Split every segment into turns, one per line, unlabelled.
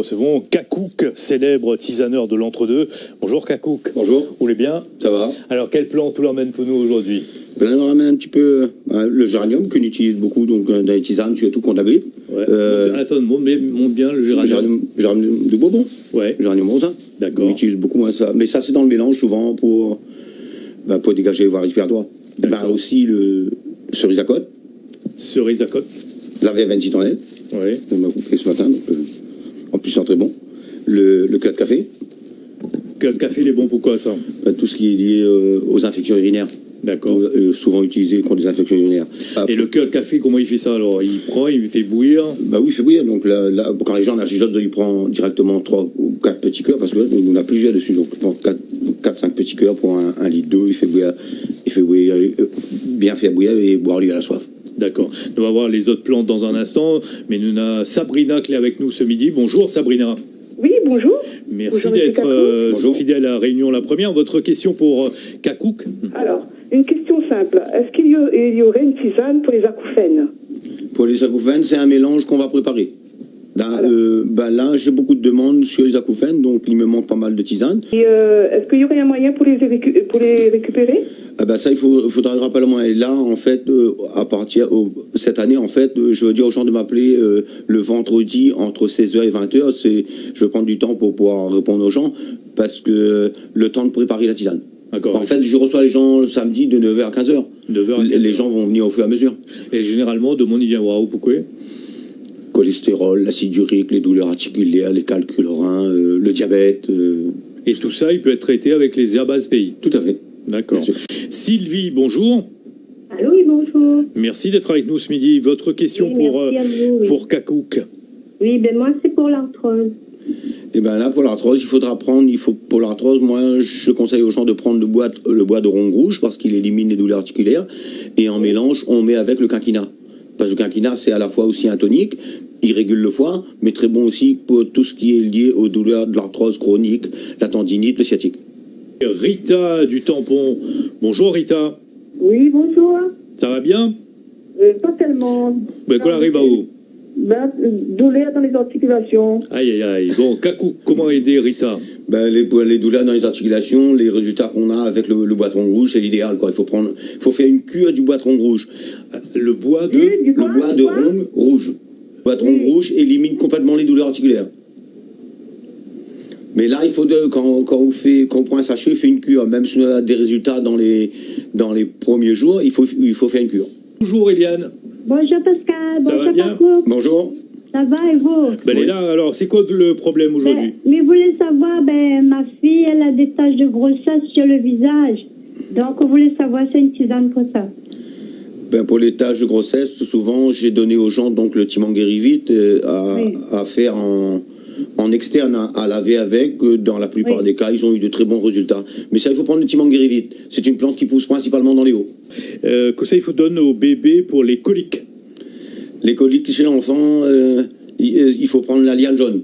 Recevons Kakouk, célèbre tisaneur de l'entre-deux. Bonjour Kakouk.
Bonjour.
Vous allez bien?
Ça va
Alors quel plan tout l'emmène pour nous aujourd'hui?
Ben, On ramène un petit peu euh, le géranium qu'on utilise beaucoup donc, euh, dans les tisanes, surtout contre la grippe.
ouais.
Euh,
Attends, monte bien, monte bien le
Le
géranium.
géranium, géranium de Bourbon,
Ouais,
géranium rosa.
D'accord.
On utilise beaucoup moins ça. Mais ça, c'est dans le mélange souvent pour, ben, pour dégager les voies respiratoires. Ben, aussi le cerise à côte,
cerise à côte.
la V26 en
Ouais.
on m'a coupé ce matin, donc, euh, plus c'est très bon. Le, le cœur de café,
Que le café il est bon pourquoi ça?
Ben, tout ce qui est lié euh, aux infections urinaires,
D'accord.
euh, euh, souvent utilisé contre les infections urinaires. Ah,
Et le cœur de café, comment il fait ça alors? Il prend, il fait bouillir?
Bah oui, il fait bouillir. Donc là, là, quand les gens en agitent, il prend directement 3 ou 4 petits cœurs, parce que on a plusieurs dessus. Donc, il prend 4-5 petits cœurs pour un, un litre d'eau. Il fait bouillir, il fait bouillir, bien faire bouillir et boire lui à la soif.
D'accord. Nous allons voir les autres plantes dans un instant, mais nous avons Sabrina qui est avec nous ce midi. Bonjour Sabrina.
Oui, bonjour.
Merci d'être euh, fidèle à la Réunion la première. Votre question pour euh, Kakouk
Alors, une question simple. Est-ce qu'il y, y aurait une tisane pour les acouphènes?
Pour les acouphènes, c'est un mélange qu'on va préparer. Là,
Alors.
euh, bah là, j'ai beaucoup de demandes sur les acouphènes, donc il me manque pas mal de tisanes.
Et euh, est-ce qu'il y aurait un moyen pour les, récu- pour les récupérer?
Ah bah ça, il faut, faudra le rappeler moi. Et là, en fait, euh, à partir au- cette année, en fait, euh, je veux dire aux gens de m'appeler euh, le vendredi entre 16h et 20h. C'est, je vais prendre du temps pour pouvoir répondre aux gens parce que euh, le temps de préparer la tisane.
D'accord.
En fait, je reçois les gens le samedi de 9h à 15h.
9h à
Les- Les gens vont venir au fur et à mesure.
Et généralement, de mon il vient voir où pourquoi
Cholestérol, l'acide urique, les douleurs articulaires, les calculs reins, euh, le diabète. euh,
Et tout ça, il peut être traité avec les herbes pays.
tout à fait.
D'accord.
Bien.
Sylvie, bonjour.
Allô, oui, bonjour.
Merci d'être avec nous ce midi. Votre question
Oui,
pour, euh,
à vous, oui.
pour Kakouk.
Oui, ben moi, c'est pour l'arthrose.
Et ben là, pour l'arthrose, il faudra prendre, il faut, pour l'arthrose, moi, je conseille aux gens de prendre le bois, le bois de ronde rouge parce qu'il élimine les douleurs articulaires. Et en mélange, on met avec le quinquina. Parce que le quinquina, c'est à la fois aussi un tonique, il régule le foie, mais très bon aussi pour tout ce qui est lié aux douleurs de l'arthrose chronique, la tendinite, le sciatique.
Rita du tampon. Bonjour Rita.
Oui, bonjour.
Ça va bien?
Euh, pas tellement.
ben, Quoi arrive à où?
Ben, euh, douleur dans les articulations.
Aïe aïe aïe. Bon, Kakouk, comment aider Rita?
Ben, les, les douleurs dans les articulations, les résultats qu'on a avec le, le bois de ronde rouge, c'est l'idéal. Il faut prendre, il faut faire une cure du bois de ronde rouge.
Le bois de.
Du, du
Le
quoi,
bois
du
de ronde rouge.
Oui.
rouge élimine complètement les douleurs articulaires. Mais là, il faut de, quand, quand, on fait, quand on prend un sachet, on fait une cure. Même si on a des résultats dans les, dans les premiers jours, il faut, il faut faire une cure.
Bonjour Eliane.
Bonjour, Pascal.
Ça
Bonjour,
va bien.
Bonjour.
Ça va et vous
Ben, Elle est
Oui.
là, alors c'est quoi le problème aujourd'hui?
Ben, Mais vous voulez savoir, ben, ma fille, elle a des taches de grossesse sur le visage. Donc, on voulait savoir, c'est une tisane pour ça.
Ben, pour les tâches de grossesse, souvent, j'ai donné aux gens donc, le timanguérivite euh, à,
Oui.
à faire en, en externe, à, à laver avec. Euh, Dans la plupart
Oui.
des cas, ils ont eu de très bons résultats. Mais ça, il faut prendre le timanguérivite. C'est une plante qui pousse principalement dans les hauts.
euh, Conseil, il faut donner aux bébés pour les coliques.
Les coliques chez l'enfant, euh, il, euh, il faut prendre la liane jaune.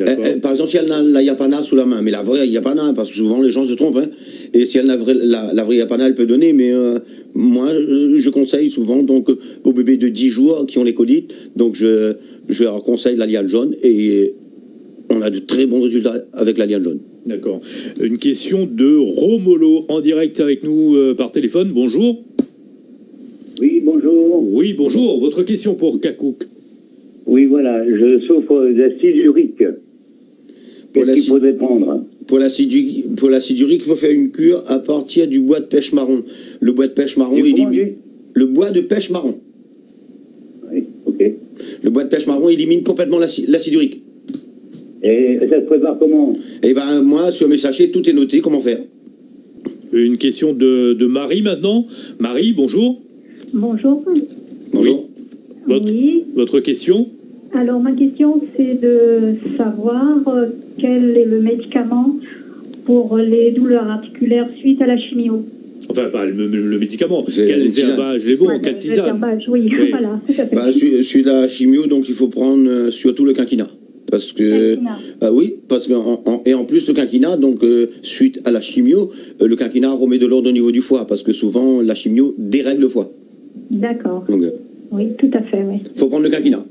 Euh, euh, par exemple, si elle a la yapana sous la main, mais la vraie yapana, parce que souvent les gens se trompent, hein, et si elle a la vraie, la, la vraie yapana, elle peut donner, mais euh, moi, je conseille souvent donc euh, aux bébés de 10 jours qui ont les colites, donc je, je leur conseille la liane jaune, et on a de très bons résultats avec la liane jaune.
D'accord. Une question de Romolo en direct avec nous euh, par téléphone. Bonjour.
Oui, bonjour.
Oui, bonjour. Votre question pour Kakouk.
Oui, voilà, je souffre d'acide urique.
Pour
Qu'est-ce
l'acide-
qu'il faudrait prendre
Pour l'acide u- pour l'acide urique, il faut faire une cure à partir du bois de pêche marron. Le bois de pêche marron, élimine- le bois de pêche marron.
Oui, ok.
Le bois de pêche marron élimine complètement l'acide l'acide urique.
Et ça se prépare comment
Et ben moi, sur mes sachets, tout est noté, comment faire.
Une question de, de Marie maintenant. Marie, bonjour.
Bonjour.
Bonjour.
Votre,
Oui.
votre question
Alors, ma question, c'est de savoir euh, quel est le médicament pour les douleurs articulaires suite à la chimio.
Enfin, pas le, le- le médicament. Quels herbages les bons
Ouais,
Quelle tisane
herbage, oui,
Oui.
voilà, tout à fait.
Bah, celui, de la chimio, donc il faut prendre euh, surtout le quinquina. Parce que. Ah oui, parce que. en- en- et en plus, le quinquina, donc euh, suite à la chimio, euh, le quinquina remet de l'ordre au niveau du foie. Parce que souvent, la chimio dérègle le foie.
D'accord.
Donc, il
Oui, tout à fait, oui.
faut prendre le quinquina.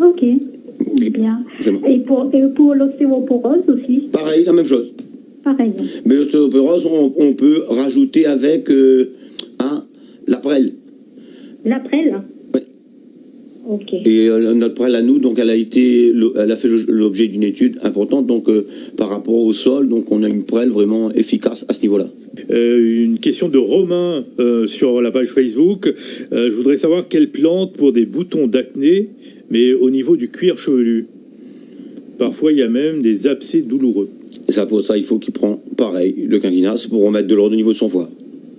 Ok.
Et
bien.
C'est bon.
Et pour, et pour l'ostéoporose aussi,
Pareil, la même chose.
pareil.
Mais l'ostéoporose, on, on peut rajouter avec euh, un, la prêle.
La prêle
Ouais.
Ok.
Et euh, notre prêle à nous, donc elle a été, elle a fait l'objet d'une étude importante, donc euh, par rapport au sol, donc on a une prêle vraiment efficace à ce niveau-là.
Euh, une question de Romain euh, sur la page Facebook. Euh, je voudrais savoir quelle plante pour des boutons d'acné, mais au niveau du cuir chevelu. Parfois, il y a même des abcès douloureux.
Et ça, pour ça, il faut qu'il prend pareil, le quinquina, c'est pour remettre de l'ordre au niveau de son foie.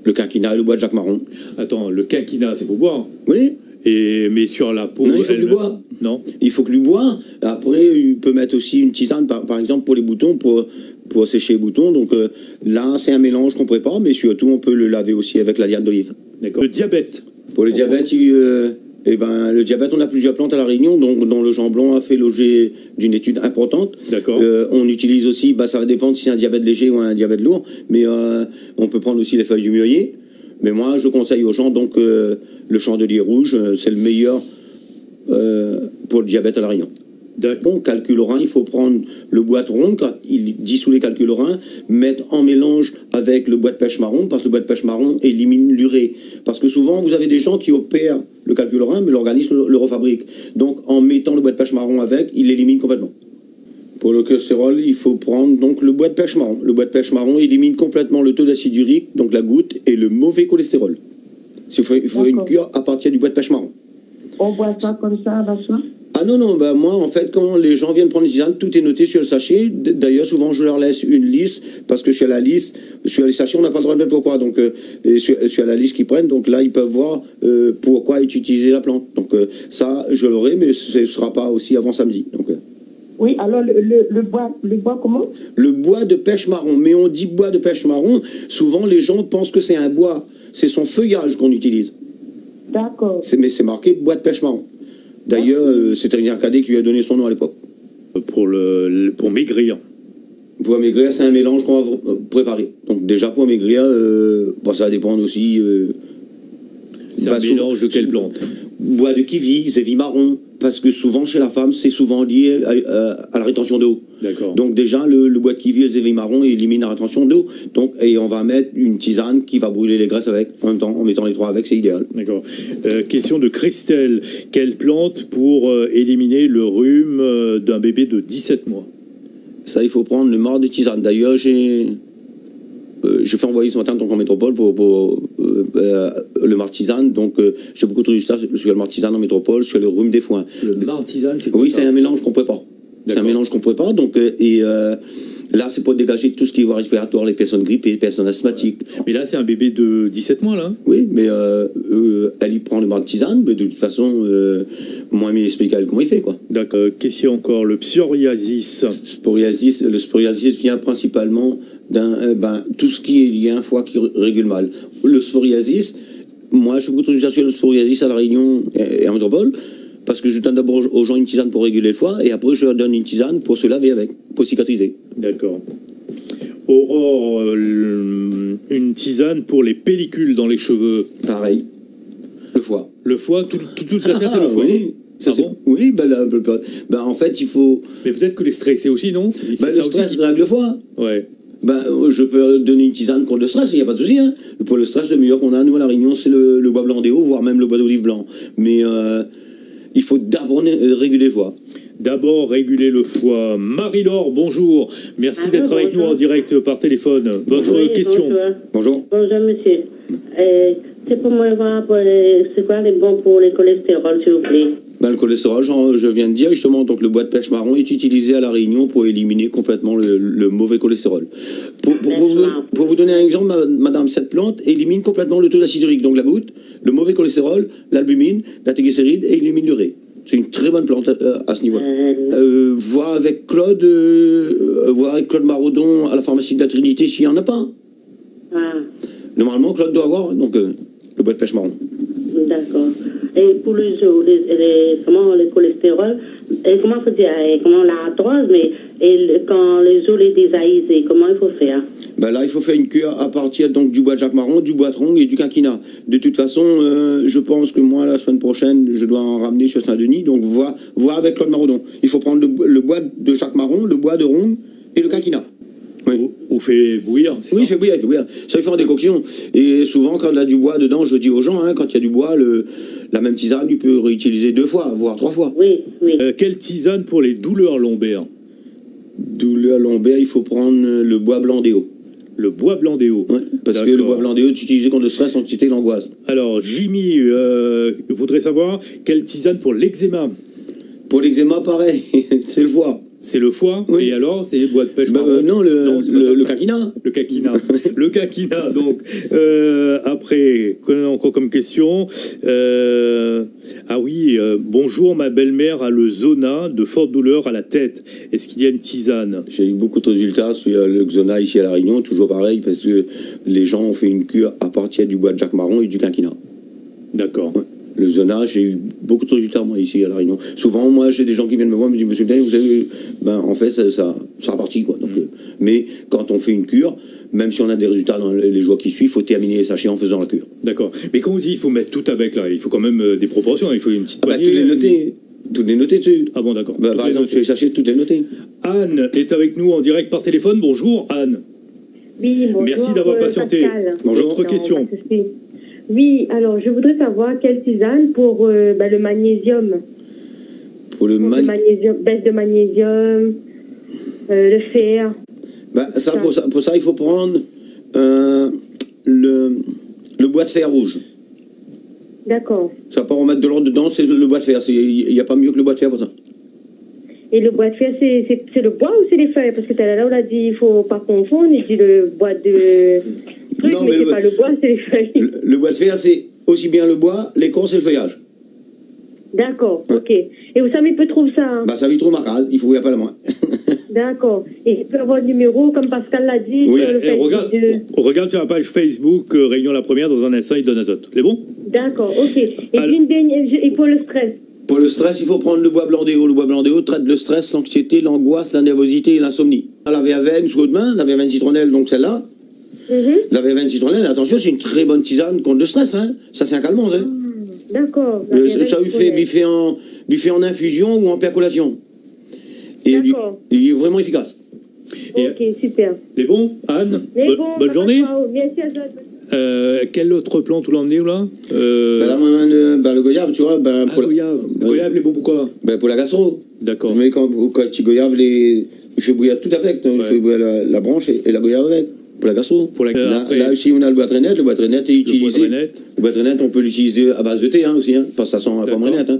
Le quinquina et le bois de Jacques Marron.
Attends, le quinquina, c'est pour boire.
Oui,
Et, mais sur la peau.
Non, il faut
elle-
du bois.
Non
il faut que lui boire. Après, il peut mettre aussi une tisane, par, par exemple, pour les boutons, pour, pour sécher les boutons. Donc euh, là, c'est un mélange qu'on prépare, mais surtout, on peut le laver aussi avec la liane d'olive.
D'accord. Le diabète.
Pour le diabète, il, euh, eh ben, le diabète, on a plusieurs plantes à La Réunion, dont, dont le Jean Blanc a fait l'objet d'une étude importante.
D'accord.
Euh, on utilise aussi, bah, ça va dépendre si c'est un diabète léger ou un diabète lourd, mais euh, on peut prendre aussi les feuilles du mûrier. Mais moi, je conseille aux gens donc euh, le chandelier rouge, c'est le meilleur pour le diabète à La Réunion.
D'accord.
Calculorhin, il faut prendre le bois de rond, quand il dissout les calculorins, mettre en mélange avec le bois de pêche marron, parce que le bois de pêche marron élimine l'urée. Parce que souvent, vous avez des gens qui opèrent le calculorin, mais l'organisme le, le refabrique. Donc, en mettant le bois de pêche marron avec, il l'élimine complètement. Pour le cholestérol, il faut prendre donc le bois de pêche marron. Le bois de pêche marron élimine complètement le taux d'acide urique, donc la goutte, et le mauvais cholestérol. Il faut, il faut une cure à partir du bois de pêche marron.
On boit ça comme ça à la soin
Ah non, non, bah moi, en fait, quand les gens viennent prendre les tisanes, tout est noté sur le sachet. D'ailleurs, souvent, je leur laisse une liste, parce que sur la liste, sur les sachets, on n'a pas le droit de mettre pourquoi. Donc, euh, sur, sur la liste qu'ils prennent, donc là, ils peuvent voir euh, pourquoi est utilisée la plante. Donc, euh, ça, je l'aurai, mais ce ne sera pas aussi avant samedi. Donc, euh,
Oui, alors le, le, le bois, le bois comment?
Le bois de pêche marron, mais on dit bois de pêche marron, souvent, les gens pensent que c'est un bois. C'est son feuillage qu'on utilise.
D'accord.
Mais c'est marqué bois de pêche marron. D'ailleurs, euh, c'est Trinidad Cadet qui lui a donné son nom à l'époque.
Pour, le, pour maigrir.
Pour amaigrir, c'est un mélange qu'on va euh, préparer. Donc déjà pour amaigrir, euh, bon, ça va dépendre aussi. euh,
C'est
bah,
un
souvent-
mélange de quelle plante?
Bois de kiwi, zévi marron, parce que souvent chez la femme, c'est souvent lié à, à- à la rétention d'eau.
D'accord.
Donc déjà, le, le bois de kiwi et le zévi marron élimine la rétention d'eau. Donc et on va mettre une tisane qui va brûler les graisses avec. En même temps, en mettant les trois avec, c'est idéal.
D'accord. Euh, question de Christelle. Quelle plante pour euh, éliminer le rhume euh, d'un bébé de 17 mois?
Ça, il faut prendre le marc de tisane. D'ailleurs, j'ai euh, j'ai fait envoyer ce matin donc en métropole pour, pour, euh, euh, le martisane. Donc, euh, j'ai beaucoup de résultats sur le martisane en métropole, sur le rhume des foins.
Le martisane, c'est
Oui, c'est un mélange qu'on prépare. C'est un mélange qu'on prépare. Donc, euh, et euh, là, c'est pour dégager tout ce qui est voie respiratoire, les personnes grippées, les personnes asthmatiques.
Mais là, c'est un bébé de 17 mois, là
Oui, mais euh, euh, elle y prend le martisane, mais de toute façon, euh, moi, il explique à elle comment il fait, quoi.
D'accord. Euh, question encore? Le psoriasis.
Sporiasis, le sporiasis vient principalement euh, ben, tout ce qui est lié à un foie qui régule mal. Le sporiasis, moi je suis beaucoup sur le sporiasis à la Réunion et en métropole, parce que je donne d'abord aux gens une tisane pour réguler le foie, et après je leur donne une tisane pour se laver avec, pour cicatriser.
D'accord. Aurore, euh, une tisane pour les pellicules dans les cheveux.
Pareil, le foie.
Le foie, tout, tout, toute sa c'est le foie.
oui, ça,
Ah
c'est-
bon
oui ben, là, ben, en fait il faut...
Mais peut-être que les stressés aussi, non ça
le stress
aussi
règle le foie.
qui- Ouais.
Ben, euh, je peux donner une tisane contre le stress, il n'y a pas de souci. Hein. Pour le stress, le meilleur qu'on a, nous, à La Réunion, c'est le, le bois blanc des hauts, voire même le bois d'olive blanc. Mais euh, il faut d'abord euh, réguler le foie.
D'abord, réguler le foie. Marie-Laure, bonjour. Merci d'être avec nous en direct par téléphone. Votre
Oui,
question
Bonjour,
Bonjour.
bonjour monsieur. Euh, c'est pour moi voir pour les- c'est quoi les bons pour les cholestérol, s'il vous plaît?
Ben, le cholestérol, je viens de dire justement, donc le bois de pêche marron est utilisé à La Réunion pour éliminer complètement le, le mauvais cholestérol. Pour, pour- pour vous, pour vous donner un exemple, ma- madame, cette plante élimine complètement le taux d'acide urique, donc la goutte, le mauvais cholestérol, l'albumine, la triglycéride et élimine l'urée. C'est une très bonne plante euh, à ce niveau-là.
Euh,
Euh, voir avec Claude, euh, voir avec Claude Maraudon à la pharmacie de la Trinité s'il n'y en a pas.
ah,
Normalement, Claude doit avoir donc euh, le bois de pêche marron.
D'accord. Et pour les les, comment le cholestérol, et comment faut dire, et l'arthrose, mais et quand les os les désaïsés, comment il faut faire?
Ben là, il faut faire une cure à partir donc du bois de Jacques Marron, du bois de Rongue et du quinquina. De toute façon, euh, je pense que moi, la semaine prochaine, je dois en ramener sur Saint-Denis. Donc, voir, avec Claude Marodon. Il faut prendre le, le bois de Jacques Marron, le bois de Rongue et le quinquina. Oui.
Ou, ou fait bouillir, c'est
Oui, il
ça
fait bouillir, il fait bouillir. Ça, il fait en décoction. Et souvent, quand il y a du bois dedans, je dis aux gens, hein, quand il y a du bois, le, la même tisane, tu peux réutiliser deux fois, voire trois fois.
Oui, oui.
Euh, quelle tisane pour les douleurs lombaires
Douleur lombaire, il faut prendre le bois blanc des hauts.
Le bois blanc des hauts.
Ouais, parce que le bois blanc des hauts, tu utilisé contre le stress, anxiété, l'angoisse.
Alors, Jimmy euh, voudrait savoir quelle tisane pour l'eczéma
Pour l'eczéma, pareil, c'est le foie.
C'est le foie
Oui.
Et alors, c'est bois de pêche
Bah, euh, non, le,
pas
le, le quinquina.
Le kakina. le kakina, donc. Euh, après, qu'on a encore comme question. euh, ah oui, bonjour, ma belle-mère a le zona de forte douleur à la tête. Est-ce qu'il y a une tisane?
J'ai eu beaucoup de résultats sur le Xona ici à La Réunion, toujours pareil, parce que les gens ont fait une cure à partir du bois de Jacques Marron et du quinquina.
D'accord.
Ouais. Le Zona, j'ai eu beaucoup de résultats, moi, ici à La Réunion. Souvent, moi, j'ai des gens qui viennent me voir, me disent, monsieur Daniel, vous savez, ben, en fait, ça, ça, ça repartit, quoi. Donc, euh, mais quand on fait une cure, même si on a des résultats dans les jours qui suivent, il faut terminer les sachets en faisant la cure.
D'accord. Mais quand on dit il faut mettre tout avec là, il faut quand même euh, des proportions. Il faut une petite
Ah, bah,
poignée.
noter. Tout les noter dessus.
Ah bon, d'accord.
Bah,
Toutes
par exemple, sur les sachets, tout est noté.
Anne est avec nous en direct par téléphone. Bonjour, Anne.
Oui, bonjour.
Merci d'avoir
euh,
patienté.
Pascal.
Bonjour.
Autre
Non,
question.
Oui, alors je voudrais savoir quelle tisane pour euh, bah, le magnésium.
Pour le
Pour le magnésium, baisse de magnésium, euh, le fer.
Bah, ça, pour, ça, pour ça, il faut prendre euh, le, le bois de fer rouge.
D'accord.
Ça va pas remettre de l'ordre dedans, c'est le bois de fer. Il n'y a pas mieux que le bois de fer pour ça.
Et le bois de fer, c'est- le bois ou c'est les feuilles Parce que tout à l'heure, on a dit il faut pas confondre. Il dit le bois de truc,
Non,
mais,
mais
c'est
le-
pas le bois, c'est les feuilles.
Le, le bois de fer, c'est aussi bien le bois, l'écorce et le feuillage.
D'accord, ok. Et vous savez, il peut trouver ça. hein
Bah, ça vit trop marquable, il faut y a pas la main.
D'accord. Et il peut avoir le numéro, comme Pascal l'a dit.
Oui,
sur le
et regarde,
de-
regarde sur la page Facebook euh, Réunion la première. Dans un instant, il donne azote. C'est bon?
D'accord, ok. Et
Alors-
une dernière, et pour le stress?
Pour le stress, il faut prendre le bois blanc. Le bois blanc traite le stress, l'anxiété, l'angoisse, la nervosité et l'insomnie. La verveine sous la verveine citronnelle, donc celle-là.
Mhm.
La verveine citronnelle, attention, c'est une très bonne tisane contre le stress. Hein. Ça, c'est un calmant. Hein.
D'accord. La
Euh, ça lui fait, fait en, infusion ou en percolation. Et lui-
D'accord.
il est vraiment efficace.
Et-
Ok, super.
Les bons Anne
bon,
Bonne journée
ciao. Merci à toi.
Euh, Quel autre plan tout l'emmener là? Euh,
Ben là, le, ben, le goyave, tu vois, ben,
ah,
pour, la,
goyave.
Ouais.
Goyave, les bons pourquoi
ben, pour la gastro.
D'accord.
Mais quand, quand tu goyaves, les, il fait bouillir tout avec. Il
Ouais.
fait bouillir la, la branche et, et la goyave avec. Pour la gastro.
Pour la-
là,
après-
là aussi, on a le bois de traînette. Le bois de traînette est utilisé. Le bois de traînette, on peut l'utiliser à base de thé hein, aussi, hein, parce que ça sent la pomme. Hein.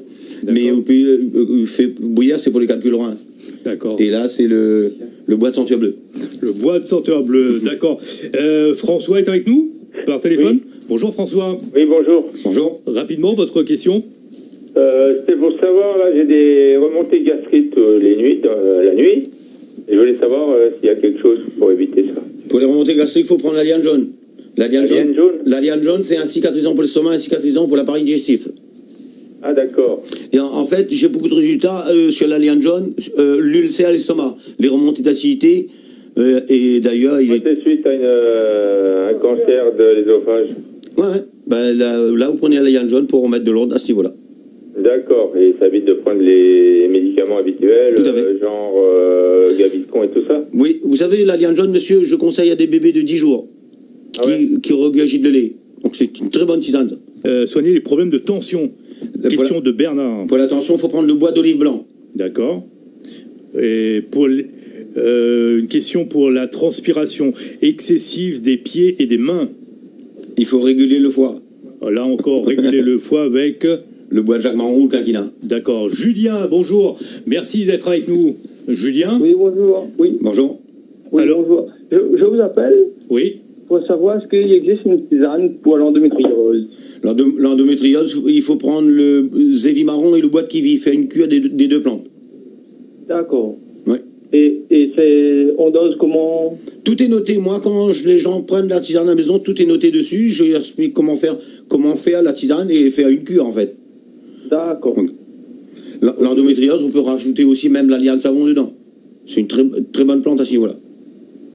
Mais on peut euh, euh, fait bouillir, c'est pour les calculs reins.
D'accord.
Et là, c'est le, le bois de senteur bleu.
Le bois de senteur bleu, d'accord. Euh, François est avec nous par téléphone Bonjour François.
Oui, bonjour.
Bonjour.
Rapidement, votre question
Euh, C'était pour savoir, là, j'ai des remontées gastriques euh, les nuits, euh, la nuit. Et je voulais savoir euh, s'il y a quelque chose pour éviter ça.
Pour les remontées gastriques, il faut prendre la liane jaune. La liane
La
jaune,
jaune
la liane jaune, c'est un cicatrisant pour l'estomac, un cicatrisant pour l'appareil digestif.
Ah, d'accord.
Et en, en fait, j'ai beaucoup de résultats euh, sur la liane jaune, euh, l'ulcère à l'estomac, les remontées d'acidité. euh, et d'ailleurs, il est.
c'est suite à une, un cancer de l'ésophage.
Ouais, ouais. Ben, là, là, vous prenez la liane jaune pour remettre de l'ordre à ce niveau-là.
D'accord. Et ça évite de prendre les médicaments habituels, euh, genre euh, Gaviscon et tout ça.
Oui, vous savez, la liane jaune, monsieur, je conseille à des bébés de 10 jours qui,
Ah ouais
qui regurgitent le lait. Donc, c'est une très bonne tisane.
Euh, Soigner les problèmes de tension.
Euh,
Question de Bernard.
Pour la tension, il faut prendre le bois d'olive blanc.
D'accord. Et pour l- euh, une question pour la transpiration excessive des pieds et des mains.
Il faut réguler le foie.
Là encore, réguler le foie avec
le bois de Jacques Marron ou le quinquina.
D'accord. Julien, bonjour. Merci d'être avec nous. Julien
Oui, bonjour. Oui.
Bonjour.
Oui,
Alors
bonjour. Je, vous appelle
Oui.
Pour savoir est-ce qu'il existe une tisane pour l'endométriose.
L'endométriose, il faut prendre le zévi marron et le bois de kiwi. Faire une cure des, deux plantes.
D'accord.
Oui.
Et, et c'est, on dose comment?
Tout est noté. Moi, quand les gens prennent la tisane à la maison, tout est noté dessus. Je leur explique comment faire, comment faire la tisane et faire une cure, en fait. L'endométriose, on peut rajouter aussi même l'alliance savon dedans. C'est une très, très bonne plante à ce niveau-là.